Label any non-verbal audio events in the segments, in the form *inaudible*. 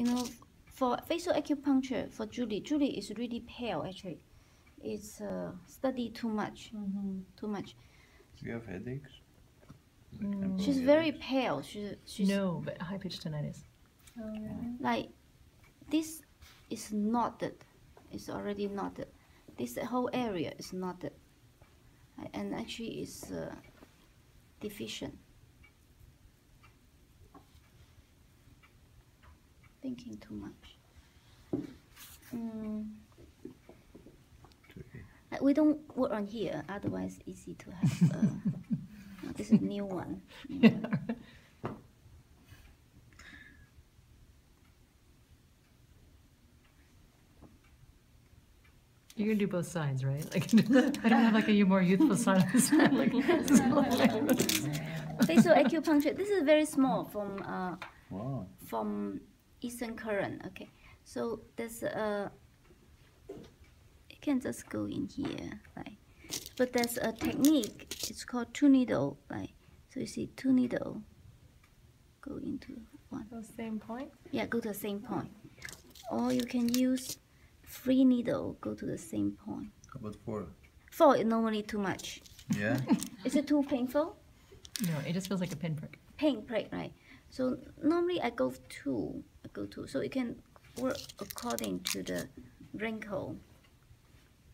you know, for facial acupuncture for Julie, Julie is really pale actually. It's uh, studied too much, too much. Do you have headaches? Like Mm. temporary She's very pale. She, she's No, but high pitched tinnitus. like this is knotted. It's already knotted. This whole area is knotted, and actually is uh, deficient. Thinking too much. Mm, Okay. we don't work on here. Otherwise, easy to have. Uh, no, *laughs* this is new one. *laughs* new one. You can do both sides, right? Like, *laughs* I don't have like a more youthful side of the side. Like, facial acupuncture. This is very small from uh, Wow. from Eastern Current. Okay, so there's a. You can just go in here, right but there's a technique. It's called two needle, right So you see two needle. Go into one. The same point. Yeah, go to the same point. Or you can use three needle. Go to the same point. How about four? Four is normally too much. Yeah? *laughs* Is it too painful? no, it just feels like a pinprick. pain break, right? So normally I go two, I go two. So it can work according to the wrinkle.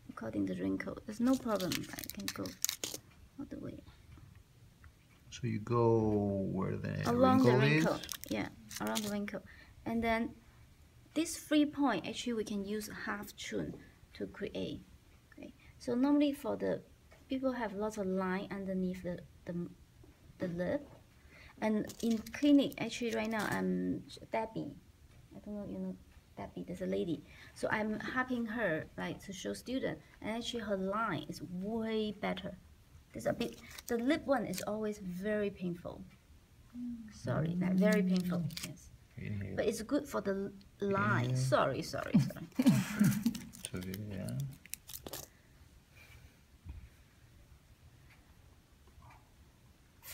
According to the wrinkle, there's no problem. I can go all the way so you go where the along the wrinkle wrinkle. is? Yeah, around the wrinkle, and then this free point actually we can use half chun to create. Okay, so normally for the people have lots of line underneath the the, the lip, and in clinic actually right now I'm Debbie. I don't know you know Debbie. There's a lady, so I'm helping her like to show student, and actually her line is way better. There's a bit. The lip one is always very painful. Sorry, like very painful. Yes, but it's good for the line. Sorry, sorry, sorry. *laughs*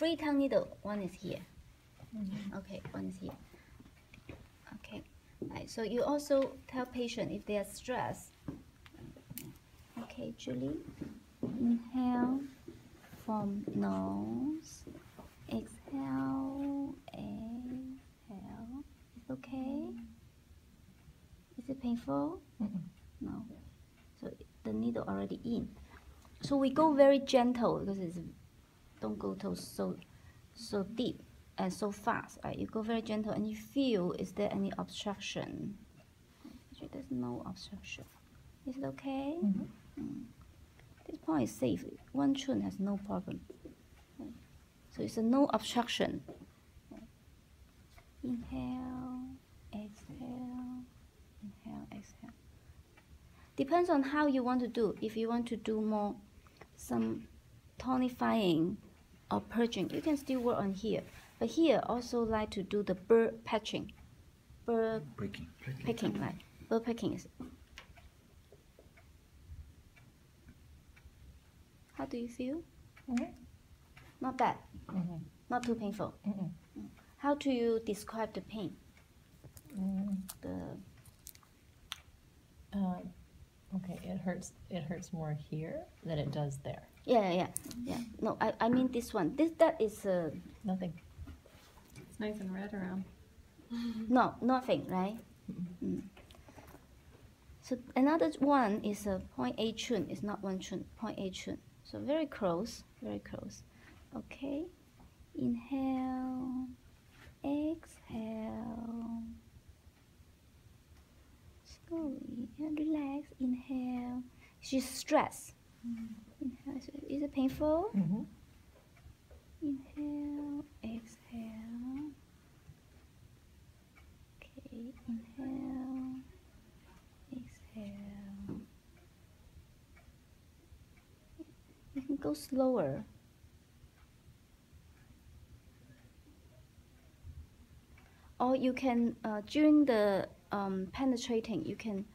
It's. Free tongue needle. One is here. Mm-hmm. Okay, one is here. Okay, right. So you also tell patient if they are stressed. Okay, Julie. Inhale from nose. Exhale. Exhale. Is okay? Is it painful? No. So the needle already in. So we go very gentle because it's don't go to so so deep and so fast. Right? You go very gentle and you feel is there any obstruction? Actually, there's no obstruction. Is it okay? Mm. This point is safe. One chun has no problem. Right? So it's a no obstruction. Right? Inhale, exhale, inhale, exhale. Depends on how you want to do. If you want to do more some tonifying or purging, you can still work on here. But here also like to do the burr patching. Burr Breaking. picking, right? Burr picking is. How do you feel? Mhm. Not bad. Mhm. Not too painful. Mm-mm. How do you describe the pain? Mm, The um, okay, it hurts. It hurts more here than it does there. yeah, yeah, yeah, yeah. No, I, I mean this one. This that is uh, Nothing. It's nice and red around. no nothing, right? Mm. So another one is a point eight chun. It's not one chun. Point eight chun. So very close, very close. Okay. Inhale. Exhale. Slowly and relax. Inhale. She's stressed. Inhale. Is it painful? Mm-hmm. Inhale, exhale. Okay, inhale, exhale. You can go slower. Or you can uh, during the um, penetrating, you can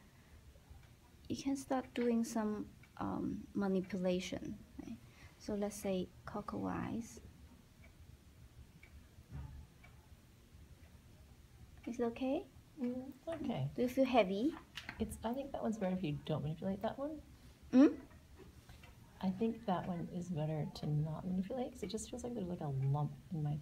you can start doing some um, manipulation. Right? So let's say clockwise. Is it okay? Mm, okay. Do you feel heavy? It's. I think that one's better if you don't manipulate that one. Mm? I think that one is better to not manipulate because it just feels like there's like a lump in my